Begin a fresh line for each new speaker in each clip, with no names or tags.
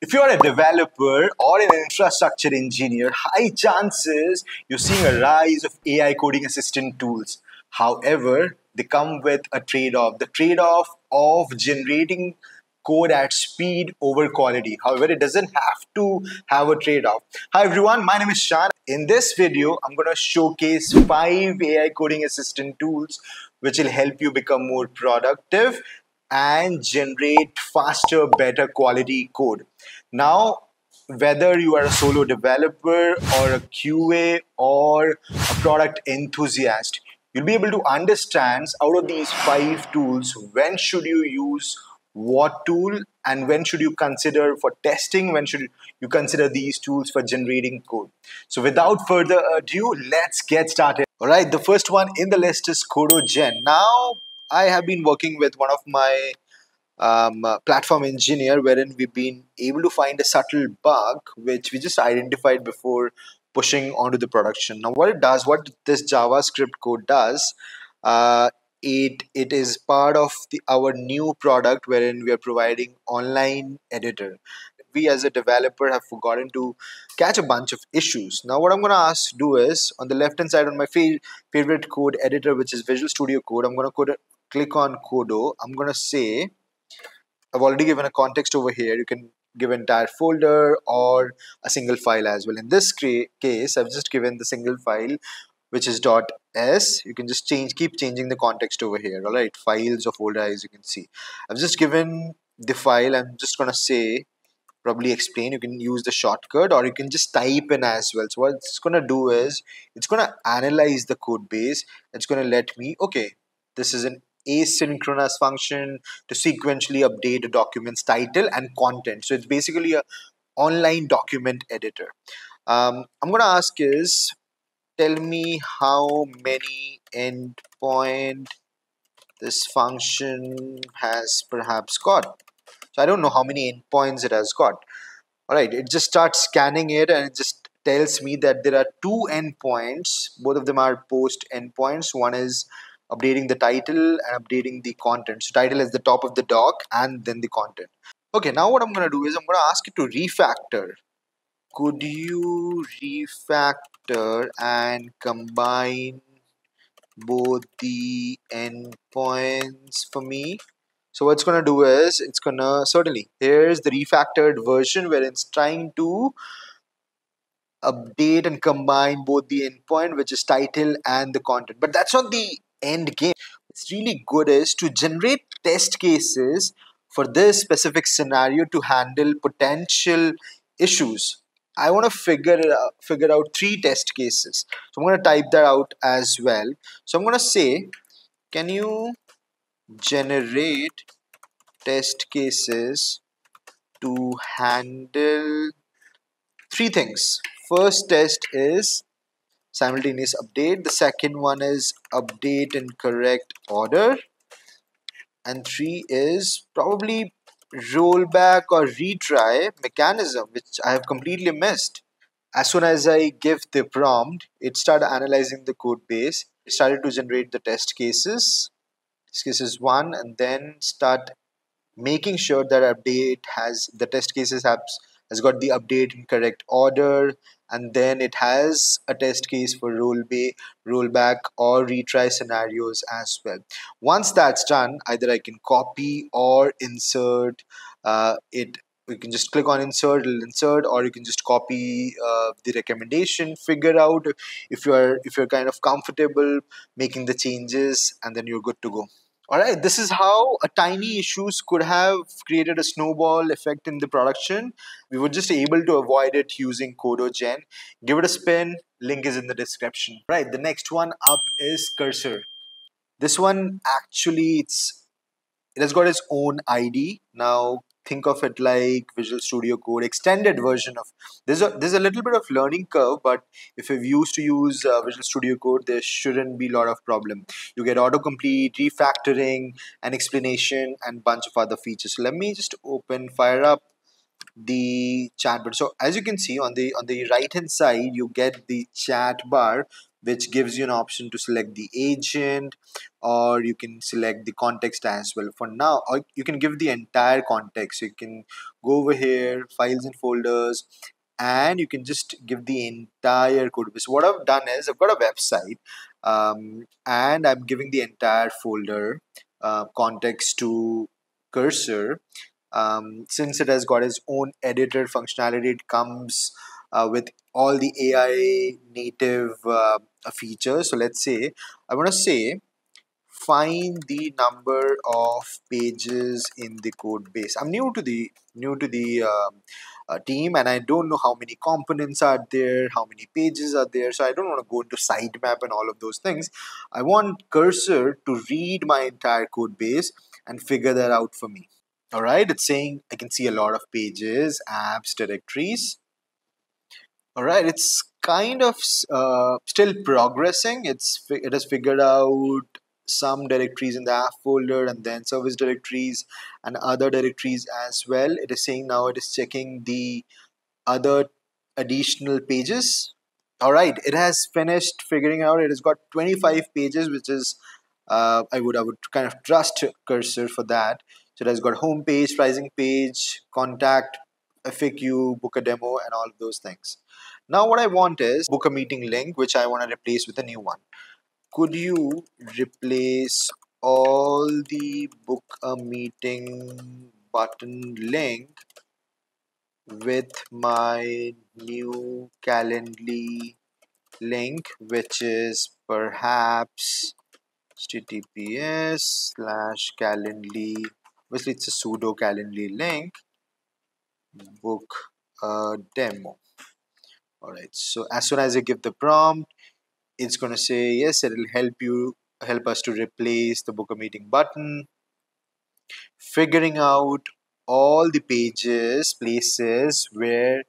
If you're a developer or an infrastructure engineer, high chances you're seeing a rise of AI coding assistant tools. However, they come with a trade off the trade off of generating code at speed over quality. However, it doesn't have to have a trade off. Hi everyone, my name is Shan. In this video, I'm going to showcase five AI coding assistant tools which will help you become more productive and generate faster, better quality code. Now, whether you are a solo developer or a QA or a product enthusiast, you'll be able to understand out of these five tools when should you use what tool and when should you consider for testing when should you consider these tools for generating code. So without further ado let's get started. All right the first one in the list is Qodo Gen now i have been working with one of my um, uh, platform engineer wherein we've been able to find a subtle bug which we just identified before pushing onto the production. Now what it does what this javascript code does uh, it it is part of the, our new product wherein we are providing online editor. We as a developer have forgotten to catch a bunch of issues. Now what i'm going to ask do is on the left hand side on my favorite code editor which is visual studio code i'm going to click on Qodo i'm going to say i've already given a context over here. You can give entire folder or a single file as well. In this case i've just given the single file which is s. You can just change keep changing the context over here all right? Files or folder as you can see. I've just given the file. I'm just gonna say probably explain. You can use the shortcut or you can just type in as well. So what it's gonna do is it's gonna analyze the code base. It's gonna let me okay this is an asynchronous function to sequentially update a document's title and content so it's basically a online document editor um, i'm gonna ask is tell me how many endpoint this function has perhaps got. So I don't know how many endpoints it has got. All right, it just starts scanning it and it just tells me that there are two endpoints. Both of them are post endpoints. One is updating the title and updating the content. So title is the top of the doc and then the content. Okay, now what I'm going to do is I'm going to ask it to refactor could you refactor and combine both the endpoints for me so what's gonna do is it's gonna certainly here's the refactored version where it's trying to update and combine both the endpoint which is title and the content but that's not the end game What's really good is to generate test cases for this specific scenario to handle potential issues I want to figure out, figure out three test cases. So I'm going to type that out as well. So I'm going to say, can you generate test cases to handle three things. First test is simultaneous update. The second one is update in correct order. And three is probably rollback or retry mechanism, which I have completely missed. As soon as I give the prompt, it started analyzing the code base. It started to generate the test cases, test cases one, and then start making sure that update has the test cases have has got the update in correct order and then it has a test case for rollback, rollback or retry scenarios as well. Once that's done, either I can copy or insert uh, it. You can just click on insert, it'll insert, or you can just copy uh, the recommendation. Figure out if you're if you're kind of comfortable making the changes, and then you're good to go. All right, this is how a tiny issues could have created a snowball effect in the production. We were just able to avoid it using Qodo Gen. Give it a spin. Link is in the description. Right, the next one up is Cursor. This one actually it's it has got its own ID. Now think of it like Visual Studio Code extended version of there's a there's a little bit of learning curve, but if you've used to use uh, Visual Studio Code, there shouldn't be a lot of problem. You get autocomplete, refactoring, an explanation, and bunch of other features. So let me just open fire up the chat bar. So as you can see on the on the right hand side, you get the chat bar which gives you an option to select the agent or you can select the context as well for now or you can give the entire context you can go over here files and folders and you can just give the entire code base. What I've done is I've got a website um, and I'm giving the entire folder uh, context to cursor. Um, since it has got its own editor functionality, it comes uh, with all the AI native uh, features. So let's say I want to say find the number of pages in the code base. I'm new to the new to the um, uh, team and I don't know how many components are there, how many pages are there. So I don't want to go into sitemap and all of those things. I want cursor to read my entire code base and figure that out for me. All right, it's saying I can see a lot of pages, apps, directories. All right, it's kind of uh, still progressing. It's it has figured out some directories in the app folder and then service directories and other directories as well. It is saying now it is checking the other additional pages. All right, it has finished figuring out. It has got 25 pages, which is uh, I would I would kind of trust cursor for that. So it has got home page, pricing page, contact, FAQ, book a demo, and all of those things. Now what I want is book a meeting link, which I want to replace with a new one. Could you replace all the book a meeting button link with my new calendly link which is perhaps https slash calendly obviously it's a pseudo calendly link book a demo all right so as soon as I give the prompt it's going to say yes it will help you help us to replace the book a meeting button. Figuring out all the pages places where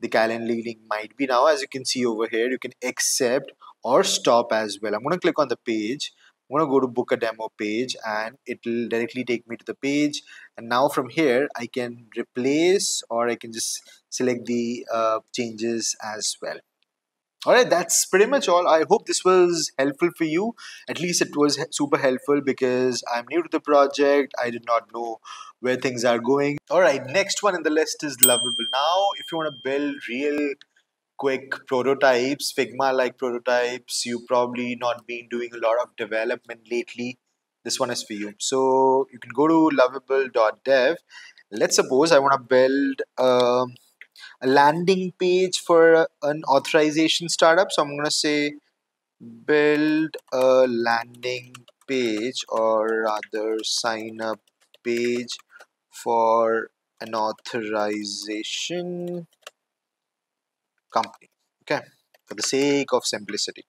the calendly link might be. Now as you can see over here you can accept or stop as well. I'm going to click on the page i'm going to go to book a demo page and it will directly take me to the page and now from here i can replace or i can just select the uh, changes as well. All right that's pretty much all. I hope this was helpful for you. At least it was super helpful because i'm new to the project. I did not know where things are going. All right next one in the list is lovable now. If you want to build real quick prototypes figma like prototypes. You probably not been doing a lot of development lately. This one is for you. So you can go to lovable.dev let's suppose i want to build um, a landing page for an authorization startup. So I'm going to say build a landing page or rather sign up page for an authorization company. Okay, for the sake of simplicity.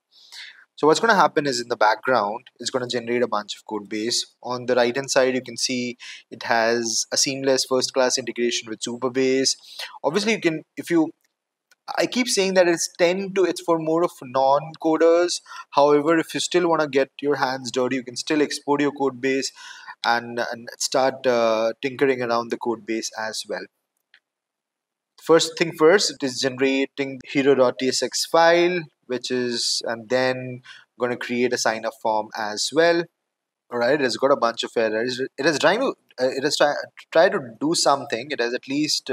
So what's going to happen is in the background, it's going to generate a bunch of code base. On the right hand side, you can see it has a seamless first class integration with Supabase. Obviously, you can, if you, I keep saying that it's 10 to, it's for more of non-coders. However, if you still want to get your hands dirty, you can still export your code base and, and start uh, tinkering around the code base as well. First thing first, it is generating hero.tsx file which is and then going to create a sign up form as well. All right it has got a bunch of errors. It is trying to uh, it is try, try to do something. It has at least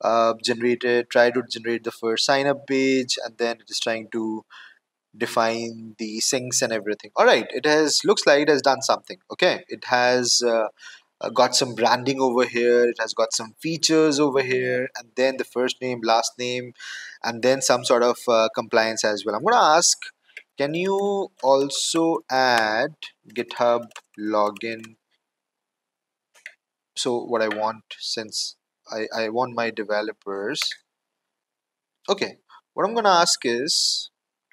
uh, generated try to generate the first sign up page and then it is trying to define the syncs and everything. All right it has looks like it has done something. Okay it has uh, uh, got some branding over here. It has got some features over here. And then the first name last name and then some sort of uh, compliance as well. I'm going to ask can you also add github login? So what i want since i i want my developers. Okay what i'm going to ask is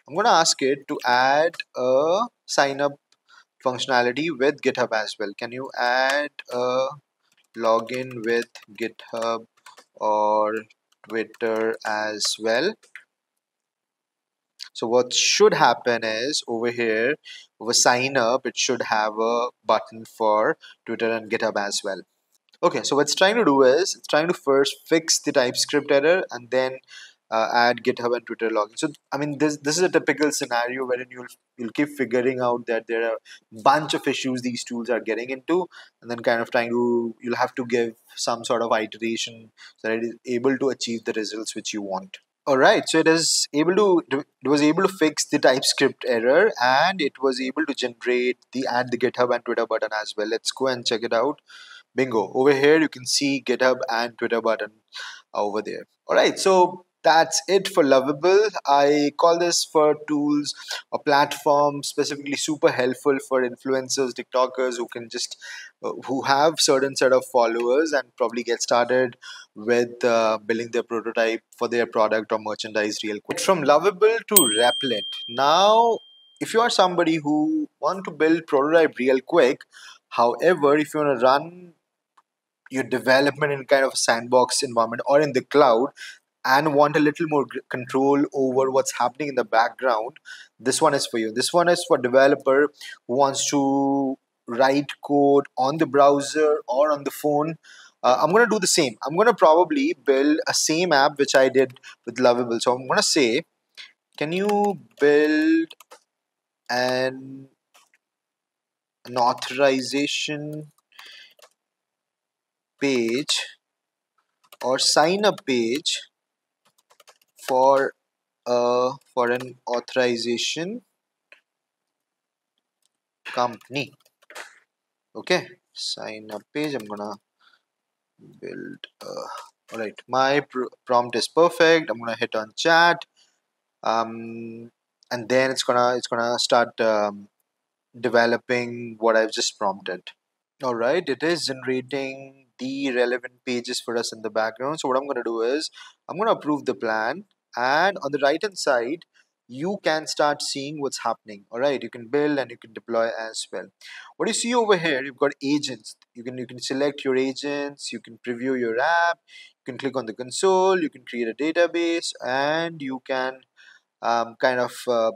i'm going to ask it to add a sign up functionality with GitHub as well. Can you add a login with GitHub or Twitter as well? So what should happen is over here, over sign up, it should have a button for Twitter and GitHub as well. Okay, so what it's trying to do is it's trying to first fix the TypeScript error and then uh, add GitHub and Twitter login. So I mean, this this is a typical scenario wherein you'll you'll keep figuring out that there are a bunch of issues these tools are getting into, and then kind of trying to you'll have to give some sort of iteration so that it is able to achieve the results which you want. All right, so it is able to it was able to fix the TypeScript error and it was able to generate the add the GitHub and Twitter button as well. Let's go and check it out. Bingo! Over here you can see GitHub and Twitter button over there. All right, so that's it for lovable. I call this for tools a platform specifically super helpful for influencers tiktokers who can just uh, who have certain set of followers and probably get started with uh, building their prototype for their product or merchandise real quick. From lovable to replit. Now if you are somebody who want to build prototype real quick however if you want to run your development in kind of a sandbox environment or in the cloud and want a little more control over what's happening in the background this one is for you. This one is for developer who wants to write code on the browser or on the phone. Uh, i'm going to do the same. I'm going to probably build a same app which i did with lovable. So i'm going to say can you build an an authorization page or sign up page for uh, for an authorization company. Okay sign up page i'm gonna build all right my pr prompt is perfect i'm gonna hit on chat um and then it's gonna it's gonna start um, developing what i've just prompted. All right it is generating the relevant pages for us in the background so what i'm gonna do is i'm gonna approve the plan and on the right hand side you can start seeing what's happening. All right you can build and you can deploy as well. What you see over here you've got agents. You can you can select your agents. You can preview your app. You can click on the console. You can create a database. And you can um, kind of uh,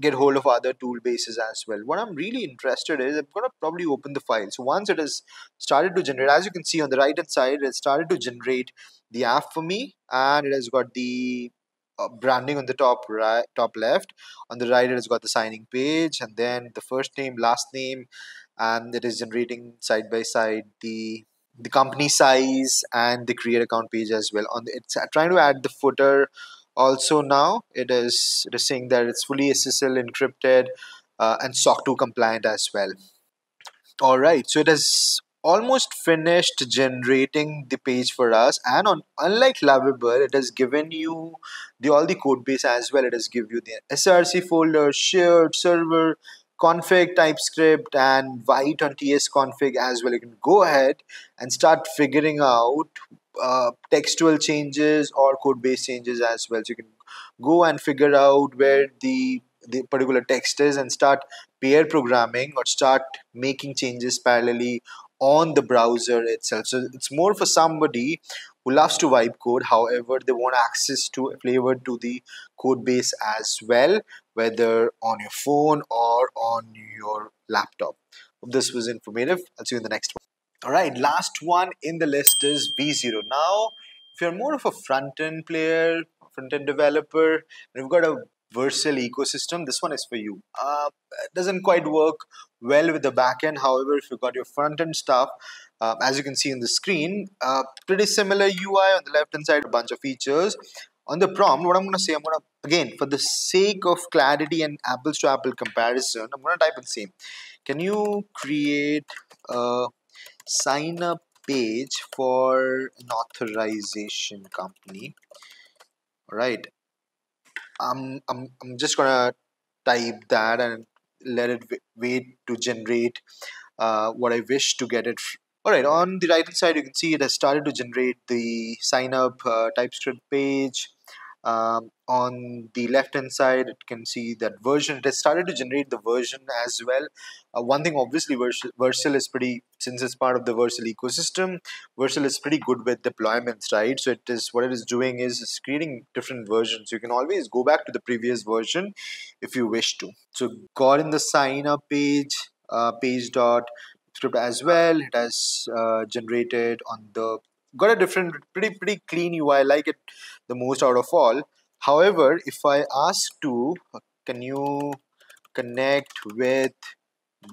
get hold of other tool bases as well. What I'm really interested is I'm going to probably open the file. So once it has started to generate, as you can see on the right hand side, it started to generate the app for me and it has got the uh, branding on the top right top left on the right it has got the signing page and then the first name last name and it is generating side by side the the company size and the create account page as well on the, it's trying to add the footer also now it is it is saying that it's fully SSL encrypted uh, and SOC 2 compliant as well. All right so it has almost finished generating the page for us and on unlike lovable it has given you the all the code base as well. It has give you the src folder shared server config typescript and white on ts config as well. You can go ahead and start figuring out uh, textual changes or code base changes as well. So you can go and figure out where the the particular text is and start pair programming or start making changes parallelly on the browser itself. So it's more for somebody who loves to vibe code however they want access to flavor to the code base as well whether on your phone or on your laptop. Hope this was informative. I'll see you in the next one all right, last one in the list is V0. Now, if you're more of a front-end player, front-end developer, you've got a Vercel ecosystem, this one is for you. Uh, doesn't quite work well with the backend. However, if you've got your front-end stuff, uh, as you can see in the screen, uh, pretty similar UI on the left-hand side, a bunch of features. On the prompt, what I'm going to say, I'm going to, again, for the sake of clarity and apples to apple comparison, I'm going to type in same. Can you create a sign up page for an authorization company. All right I'm, I'm, I'm just gonna type that and let it wait to generate uh, what I wish to get it all right on the right hand side you can see it has started to generate the sign up uh, TypeScript page um, on the left hand side it can see that version it has started to generate the version as well. Uh, one thing obviously Vercel is pretty since it's part of the Vercel ecosystem Vercel is pretty good with deployments right? So it is what it is doing is it's creating different versions. You can always go back to the previous version if you wish to. So got in the sign up page uh, page dot script as well. It has uh, generated on the got a different, pretty pretty clean UI. I like it the most out of all. However, if I ask to, uh, can you connect with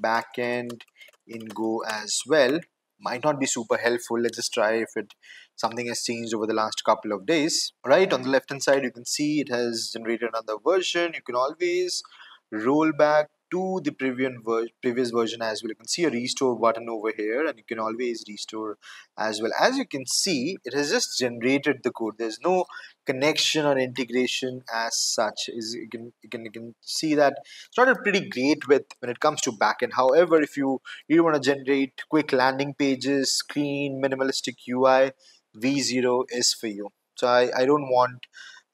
backend in Go as well? Might not be super helpful. Let's just try if it something has changed over the last couple of days. Right on the left hand side, you can see it has generated another version. You can always roll back to the previous, ver- previous version as well. You can see a restore button over here and you can always restore as well. As you can see, it has just generated the code. There's no connection or integration as such. Is you can, you can you can see that it's not pretty great with when it comes to backend. However, if you you want to generate quick landing pages, screen, minimalistic UI, V0 is for you. So I, I don't want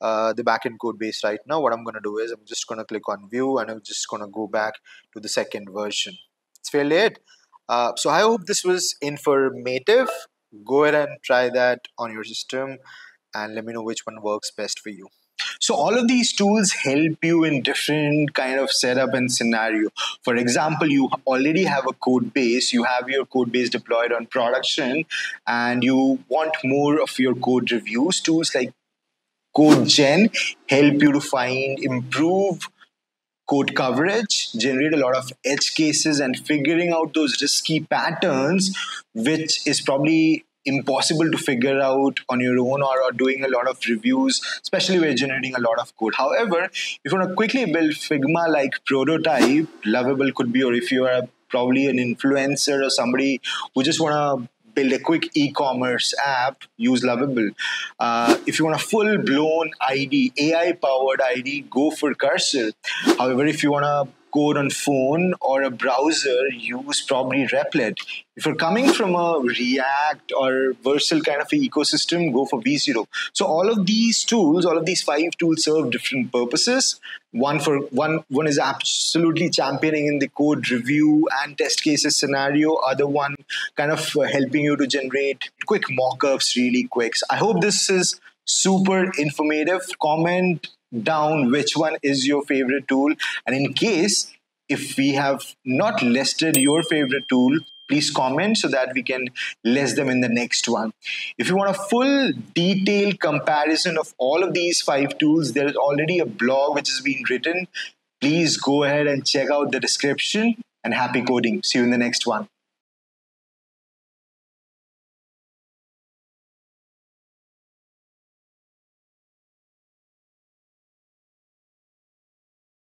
uh, the backend code base right now. What I'm going to do is I'm just going to click on view and I'm just going to go back to the second version. It's fairly it. Uh, so I hope this was informative. Go ahead and try that on your system and let me know which one works best for you. So all of these tools help you in different kind of setup and scenario. For example, you already have a code base, you have your code base deployed on production, and you want more of your code reviews. Tools like Qodo Gen help you to find, improve code coverage, generate a lot of edge cases, and figuring out those risky patterns, which is probably impossible to figure out on your own or, or doing a lot of reviews, especially when you're generating a lot of code. However, if you want to quickly build Figma like prototype, Lovable could be, or if you are probably an influencer or somebody who just want to build a quick e-commerce app, use Lovable. Uh, if you want a full-blown IDE, AI-powered ID, go for Cursor. However, if you want to code on phone or a browser, use probably Replit. If you're coming from a React or Vercel kind of ecosystem, go for V0. So all of these tools, all of these five tools serve different purposes. One for one, one is absolutely championing in the code review and test cases scenario. Other one kind of uh, helping you to generate quick mockups really quick. So I hope this is super informative. Comment down which one is your favorite tool. And in case if we have not listed your favorite tool, please comment so that we can list them in the next one. If you want a full detailed comparison of all of these five tools, there is already a blog which has been written. Please go ahead and check out the description and happy coding. See you in the next one.